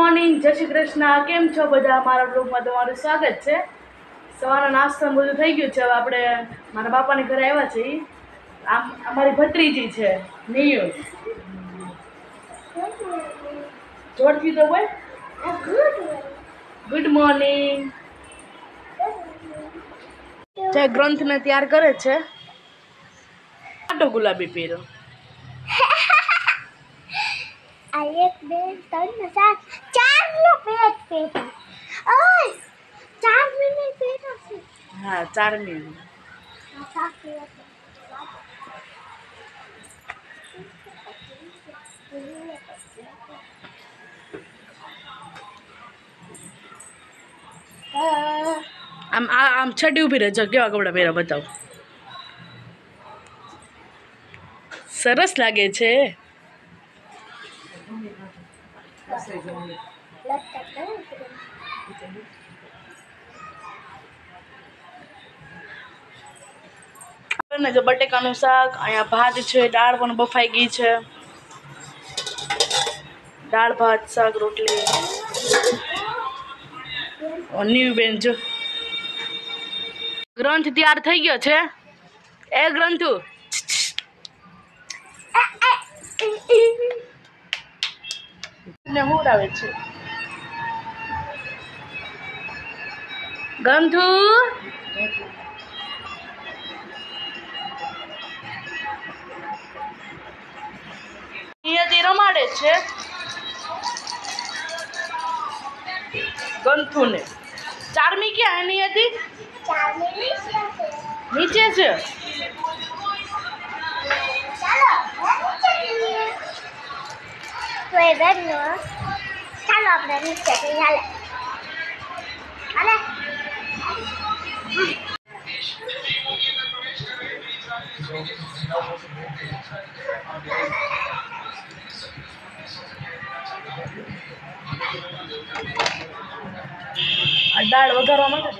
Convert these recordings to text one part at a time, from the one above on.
Morning જય શ્રી કૃષ્ણ. કેમ છો બધા? મારા બ્લોગમાં તમારું સ્વાગત છે. સવારનો નાસ્તો બધું થઈ ગયું છે. હવે આપણે મારા બાપાને ઘરે આવ્યા છીએ. આમ અમારી ભત્રીજી છે, નિયુ. જોડથી તો બોલ. ગુડ મોર્નિંગ જે ગ્રંથને તૈયાર કરે છે. આટો ગુલાબી પીરો. આ એક બે ત્રણ ચાર. ચાર નો પેટ પેટ ઓસ ચાર મિનિટ પેટ હશે હા ચાર મિનિટ આમ આ આમ છડી ઊભી રહેજો કેવા કપડાં પહેરા બતાવો. સરસ લાગે છે. ને જો બટેકાનું શાક, અહીંયા ભાત છે, દાળ પણ બફાઈ ગઈ છે. દાળ, ભાત, શાક, રોટલી. બેન, જો. ગ્રંથ તૈયાર થઈ ગયો છે. એ ગ્રંથુ. ને હુડાવે છે. ગંધુ? નિયતિ રમાડે છે. ગંથુને ચારમી ક્યાં? એની હશે નીચે છે. તો એ બેનનો ચાલો આપણે નીચે હાલે. હાલે. આ દાળ વઘારવા માટે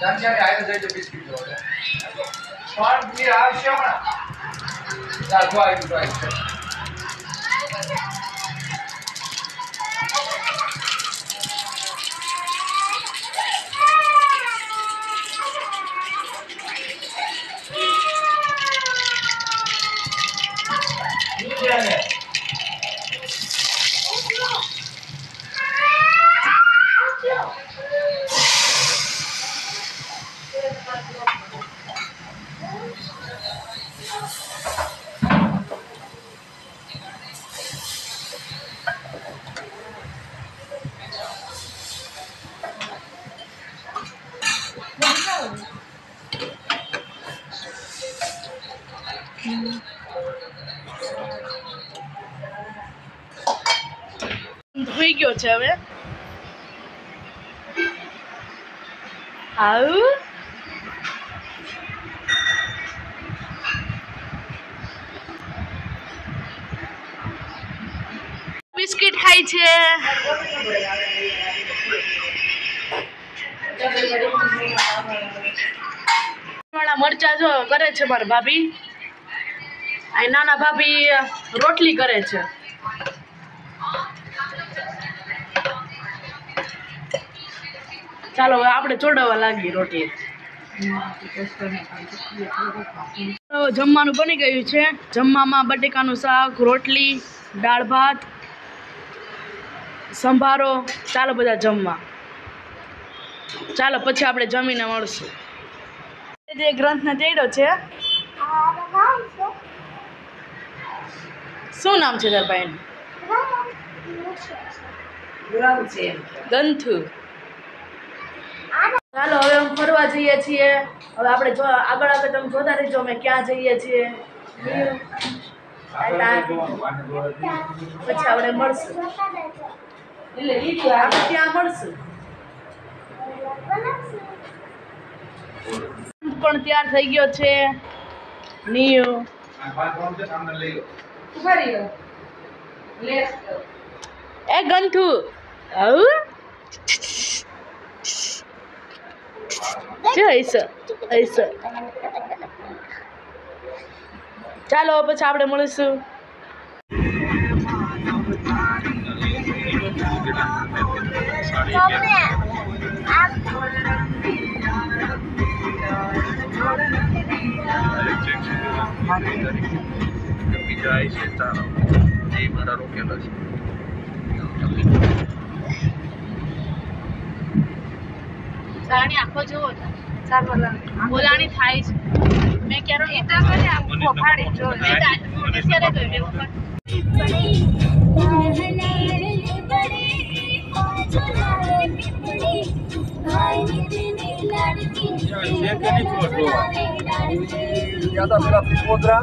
જાણકારી આવ્યો જાય તો બિસ્કિટ જો પણ બી આવશે હમણાં. ચાલ જો આવ્યું આવું બિસ્કિટ ખાય છે. મરચા જો કરે છે મારા ભાભી. નાના ભાભી રોટલી કરે છે. ચાલો હવે આપણે ચોડાવવા લાગીએ રોટલી. જમવાનું બની ગયું છે. જમવામાં બટેકાનું શાક રોટલી દાળ ભાત સંભારો. ચાલો બધા જમવા. ચાલો પછી આપણે જમીને મળશું. જે ગ્રંથને તેડ્યો છે. શું નામ છે શું નામ છે તાર ગંથુ ચાલો હવે અમે ફરવા જઈએ છીએ. હવે આપણે જો આગળ આગળ તમે જોતા રહેજો અમે ક્યાં જઈએ છીએ. પછી આપણે મળશું. આપણે ત્યાં પણ તૈયાર થઈ ગયો છે. નિયો એ ગંઠુ. ચાલો પછી આપણે મળીશું. આઈ છે તારો. એ મારા રોકેલા છે. જાણી આખો જોવો બોલાણી થાય છે. મેં ક્યારો એ તો મને આખો ફાડી જો મેં તો ત્યારે ગઈ મેં તો પીપોદરા પીપોદરા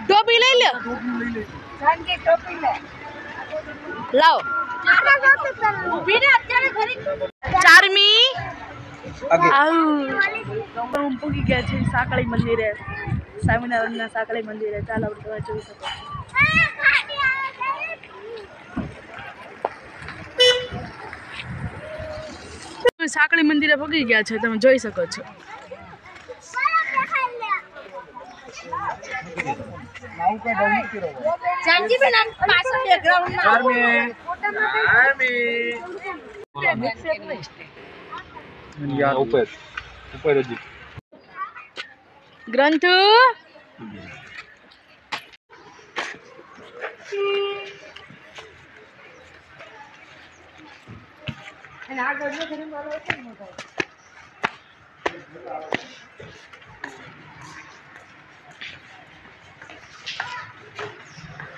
ટોપી લઈ લે લાવ ચારમી આવું હું પૂગી ગયા છે સાંકળી મંદિરે સ્વામિનારાયણના સાંકળી મંદિરે ચાલો આપણે તમે જોઈ શકો સાંકળી મંદિરે ભગી ગયા છે તમે જોઈ શકો છો. નાવું કાંઈ ડાઉન નથી રહ્યો.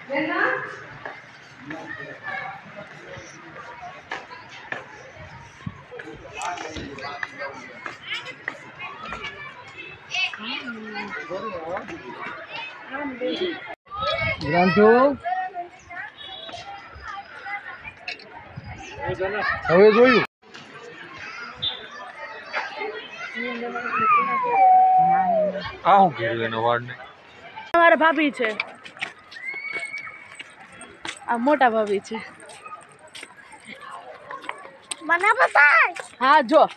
જાનજીબેન આમ પાછળ બેકગ્રાઉન્ડમાં યાર ઉપર ઉપર હજી ગ્રંથ ગ્રાંથો હવે જોયું આ હું કર્યું એનો વાળને? મારા ભાભી છે. આ મોટા ભાભી છે. મને બતાય. હા જો.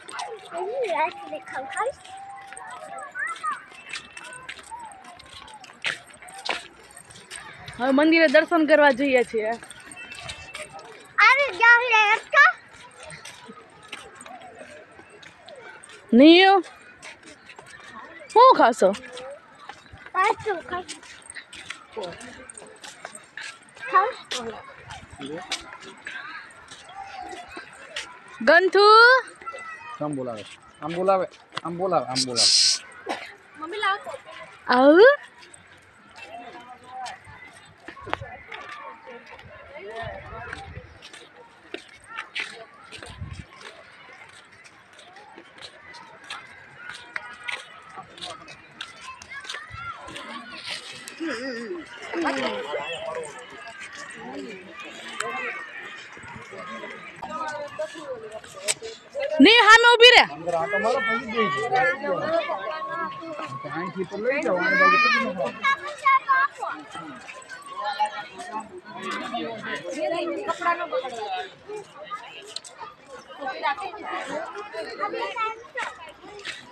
હવે મંદિરે દર્શન કરવા જઈએ છીએ. નહીં શું ખાશો? ગંથુ? આમ બોલાવે. આમ બોલાવે. આમ બોલાવે આમ બોલાવે. આવ નહીં સામે ઊભી રે અંદર આટો મારો પછી જઈ છે અહીંથી તો લઈ જાઓ.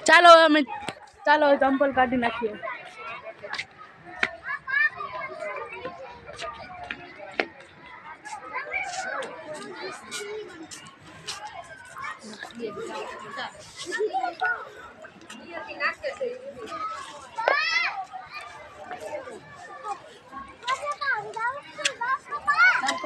ચાલો અમે ચાલો ચંપલ કાઢી નાખીએ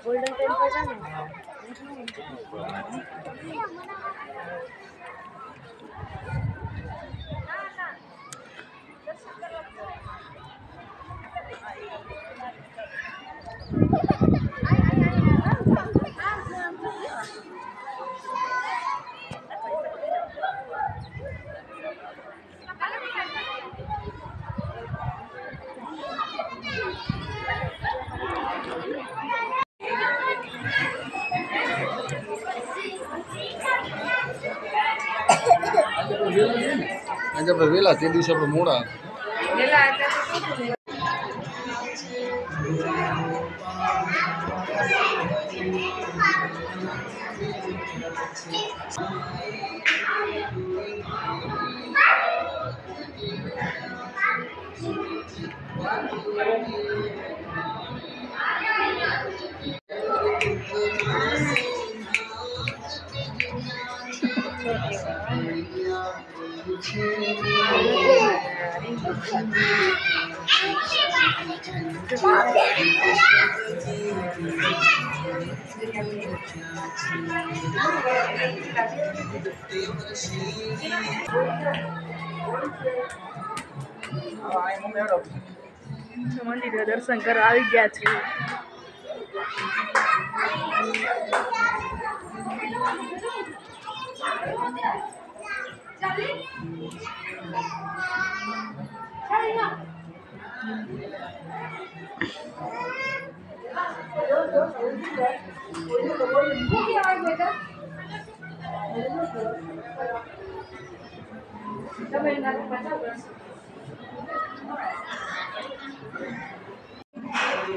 ગોલ્ડન ટેમ્પલ છે ને આજે આપણે વહેલા તે દિવસે આપણે મોડા મંદિરે દર્શન કરવા આવી ગયા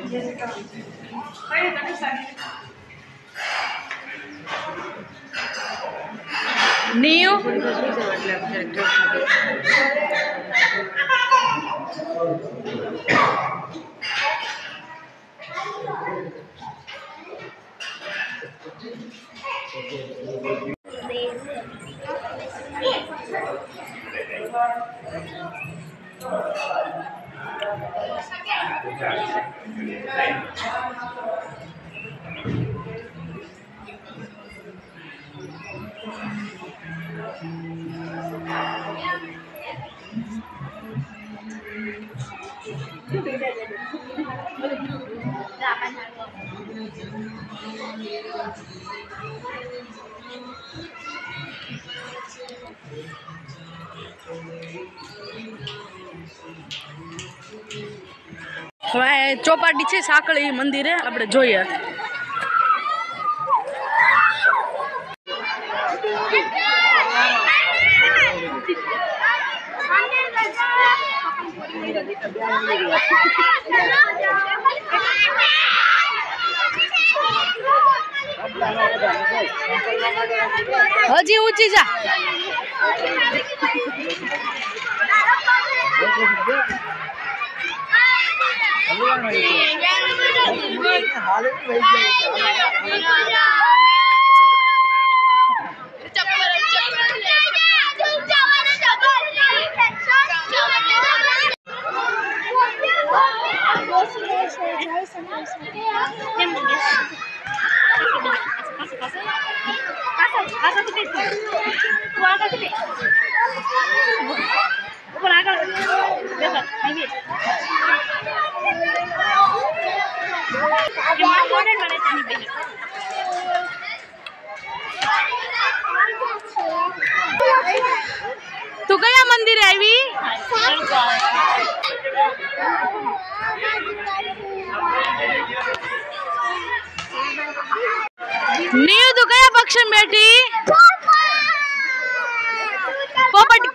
Jessica. Oye, también sale. Neo. Chowpatty છે સાંકળી મંદિરે. આપણે જોઈએ. હજી ઊંચી જા તું કયા મંદિરે આવી नीव तो क्या पक्ष में बैठी पोपट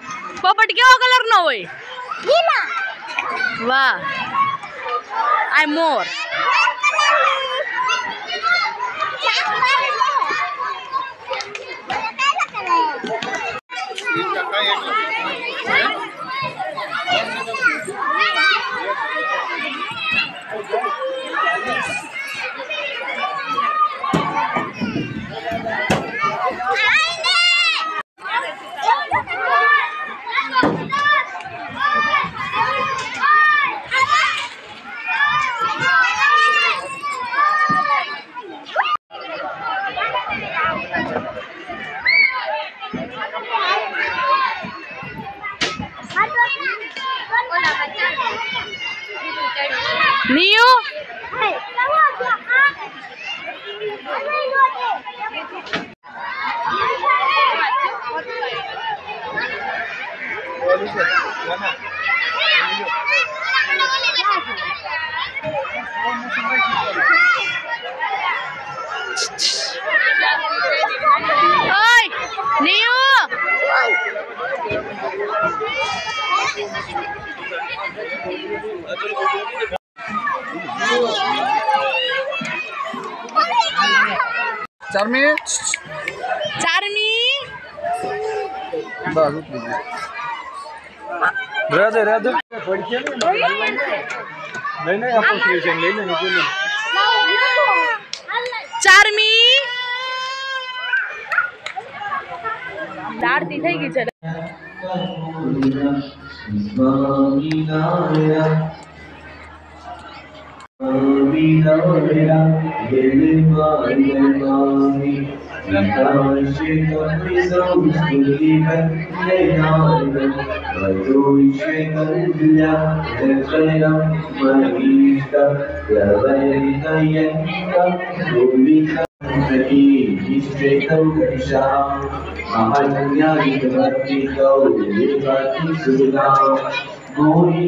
पोपट क्या कलर ना हो वाह। आई मोर चार्मी चार्मी राधे राधे नहीं नहीं आपको ट्यूशन ले लेने के लिए चार्मी दार दी थी कि चले 别那么累，那么拼，难道一切都会总是遗憾？难道的满足一切衡量？难道换一个，再为他演一场？努力看海底，一起追到天亮。哪怕天涯里的你，都已不知道。कोई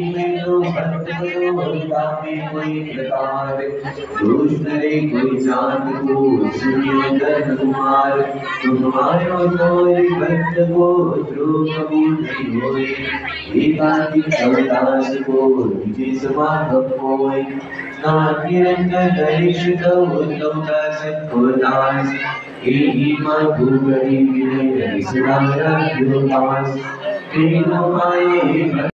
जान को सूर्य कुमार तुम्हारो कोई भक्त को ध्रुव नहीं होए एकांतिक सवदास को विजय समागम होए नाट्यरंग गणेश को उत्तम दास को दास एही मां भूगड़ी विनय सुनारा दास तेनो आए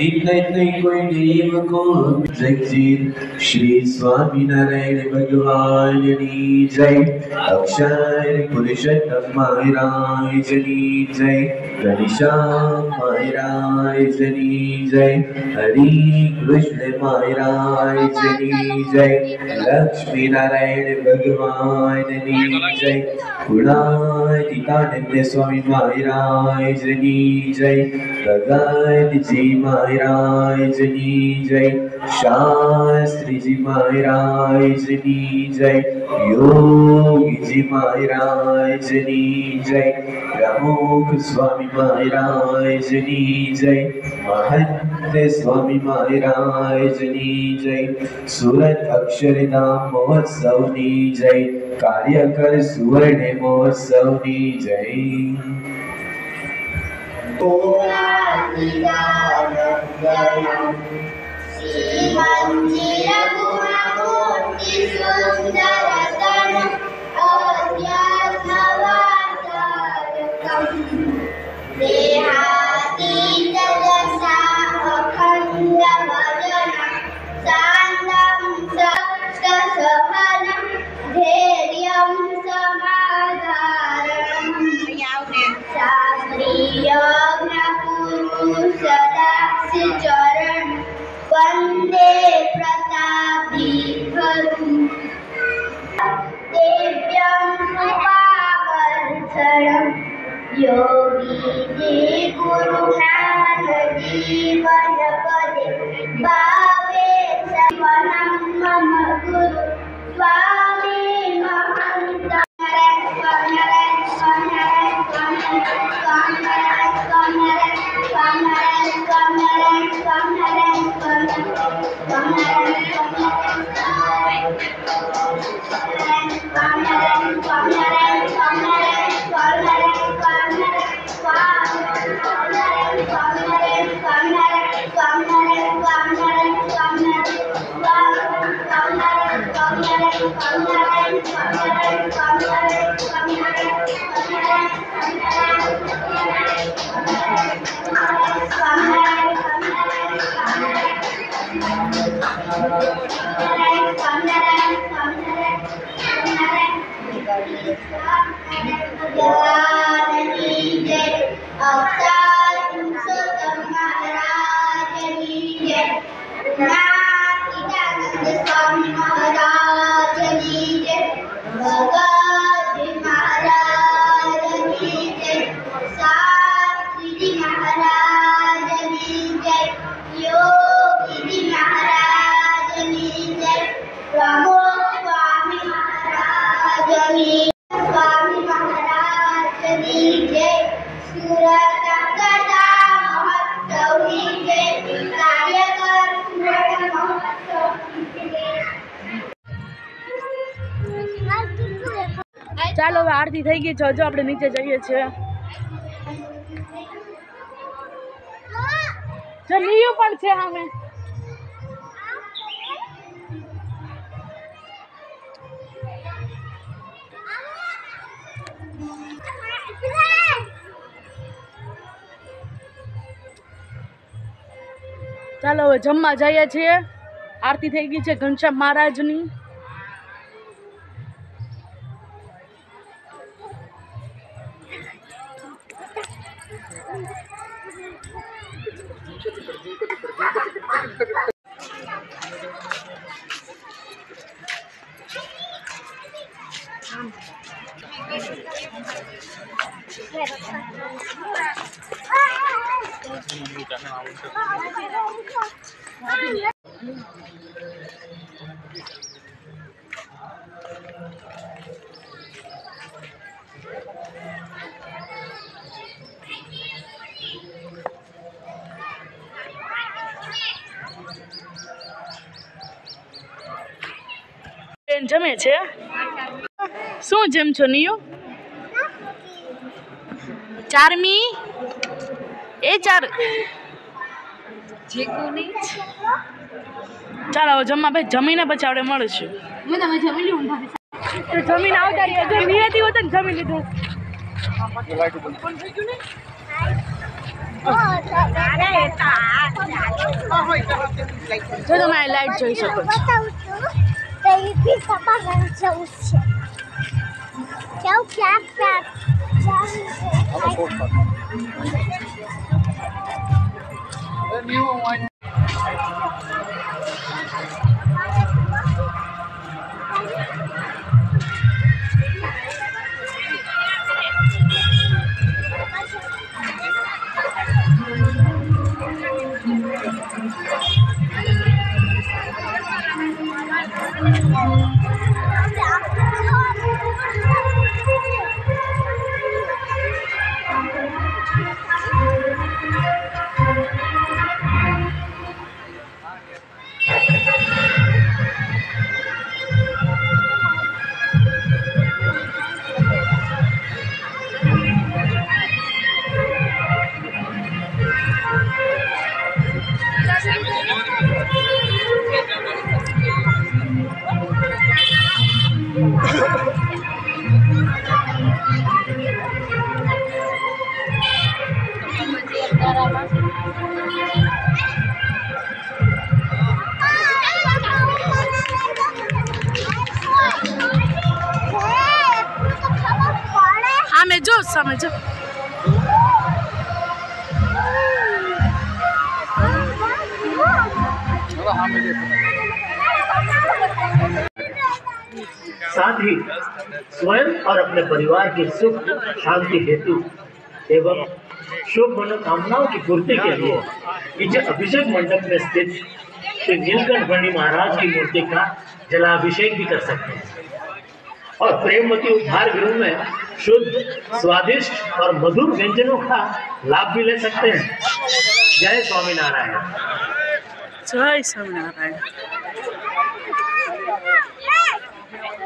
નિર્દય કોઈ દેવ કો જગજીત શ્રી સ્વામિનારાયણ ભગવાનની જય. અક્ષર પુરુષોત્તમ મહારાજની જય. ઘનશ્યામ મહારાજની જય. હરિ કૃષ્ણ મહારાજની જય. લક્ષ્મીનારાયણ ભગવાનની જય. ગુણાતીતાનંદ સ્વામી મહારાજની જય. ભગવાનજી મહારાજ મહારાજની જય શાસ્ત્રીજી મહારાજની જય યોગીજી મહારાજની જય પ્રમુખ સ્વામી મહારાજની જય મહંત સ્વામી મહારાજની જય સુરત અક્ષરધામ મહોત્સવની જય કાર્યકર સુવર્ણ મહોત્સવની જય धैर्यं ચરણ વંદે of ચાલો હવે આરતી થઈ ગઈ છે. હજુ આપણે નીચે જઈએ છીએ. જો પણ છે સામે ચાલો હવે જમવા જઈએ છીએ. આરતી થઈ ગઈ છે ઘનશ્યામ મહારાજની. જમે છે શું જેમ છો નિયો ચારમી એ ચાર. ચાલો હવે જમવા ભાઈ જમીને પછી આપણે મળીશું. જમીન આવતા નિયતિ હોત ને જમી લીધું. જો તમે લાઈટ જોઈ શકો છું. I'm a four-part. The new one. साथ ही स्वयं और अपने परिवार की सुख, शांति, हेतु एवं शुभ मनोकामनाओं की पूर्ति के लिए इस अभिषेक मंडप में स्थित श्री नीलकंठ महाराज की मूर्ति का जलाभिषेक भी कर सकते हैं। और प्रेमवती उद्धार गृह में शुद्ध, स्वादिष्ट और मधुर व्यंजनों का लाभ भी ले सकते हैं। जय स्वामीनारायण। जय स्वामीनारायण।